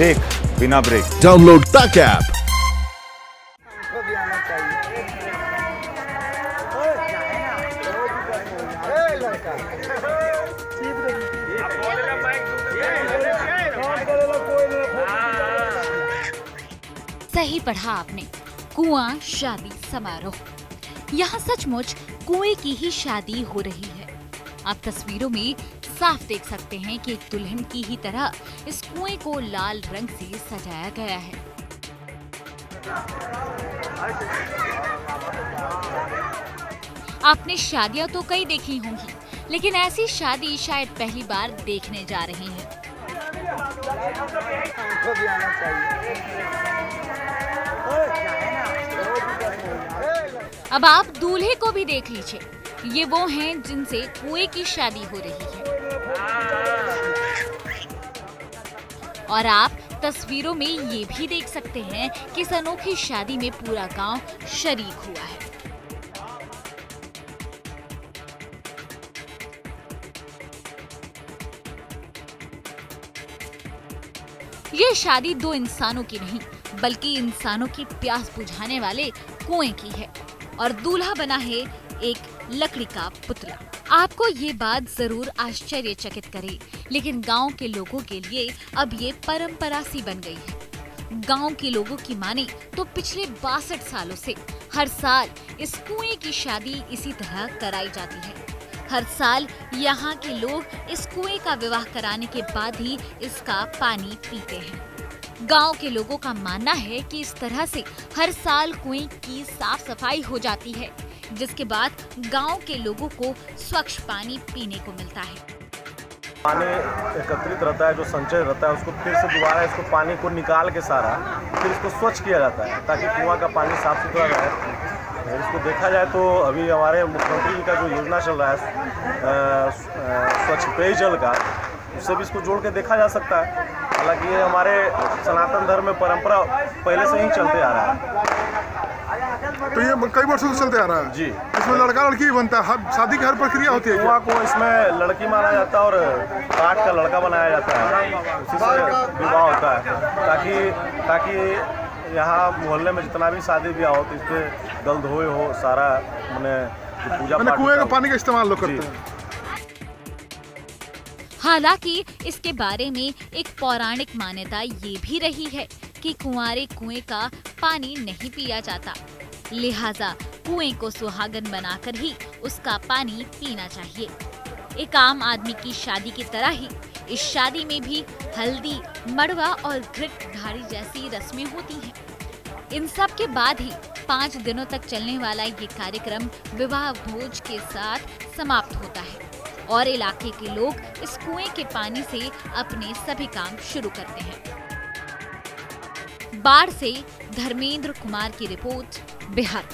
देख बिना break download तक ऐप सही पढ़ा आपने। कुआँ शादी समारोह। यहाँ सचमुच कुएँ की ही शादी हो रही है। आप तस्वीरों में साफ़ देख सकते हैं कि एक दुल्हन की ही तरह इस कुएँ को लाल रंग से सजाया गया है। आपने शादियाँ तो कई देखी होंगी, लेकिन ऐसी शादी शायद पहली बार देखने जा रहे हैं। अब आप दूल्हे को भी देख लीजिए। ये वो हैं जिनसे कुएँ की शादी हो रही है। और आप तस्वीरों में ये भी देख सकते हैं कि इस अनोखी शादी में पूरा गाँव शरीक हुआ है। ये शादी दो इंसानों की नहीं, बल्कि इंसानों की प्यास बुझाने वाले कुएँ की है। और दूल्हा बना है एक लकड़ी का पुतला। आपको ये बात ज़रूर आश्चर्यचकित करे, लेकिन गाँव के लोगों के लिए अब ये परंपरा सी बन गई है। गाँव के लोगों की माने तो पिछले बासठ सालों से हर साल इस कुएँ की शादी इसी तरह कराई जाती है। हर साल यहाँ के लोग इस कुएँ का विवाह कराने के बाद ही इसका पानी पीते हैं। गाँव के लोगों का मानना है कि इस तरह से हर साल कुएँ की साफ़ सफ़ाई हो जाती है। जिसके बाद गाँव के लोगों को स्वच्छ पानी पीने को मिलता है। पानी एकत्रित रहता है, जो संचय रहता है, उसको फिर से दोबारा इसको पानी को निकाल के सारा, फिर इसको स्वच्छ किया जाता है, ताकि कुआँ का पानी साफ़ सुथरा रहे। इसको देखा जाए तो अभी हमारे मुख्यमंत्री जी का जो योजना चल रहा है स्वच्छ पेयजल का, उससे भी इसको जोड़ के देखा जा सकता है। हालाँकि ये हमारे सनातन धर्म में परंपरा पहले से ही चलते आ रहा है। तो ये कई वर्षों से चलते आ रहा है। जी। इसमें लड़का लड़की भी बनता है। हर शादी की हर प्रक्रिया होती है? कुआँ को इसमें लड़की माना जाता है और काठ का लड़का बनाया जाता है। उसी से विवाह होता है। ताकि ताकि यहाँ मोहल्ले में जितना भी शादी ब्याह हो तो इस पर दल धोए हो सारा मैंने पूजा मैंने कुएँ का पानी का इस्तेमाल लोग। करते हैं। हालाँकि इसके बारे में एक पौराणिक मान्यता ये भी रही है कि कुंवारे कुएँ का पानी नहीं पिया जाता। लिहाजा कुएँ को सुहागन बनाकर ही उसका पानी पीना चाहिए। एक आम आदमी की शादी की तरह ही इस शादी में भी हल्दी, मड़वा और घृत धारी जैसी रस्में होती हैं। इन सब के बाद ही पाँच दिनों तक चलने वाला ये कार्यक्रम विवाह भोज के साथ समाप्त होता है और इलाके के लोग इस कुएँ के पानी से अपने सभी काम शुरू करते हैं। बाढ़ से धर्मेंद्र कुमार की रिपोर्ट बिहार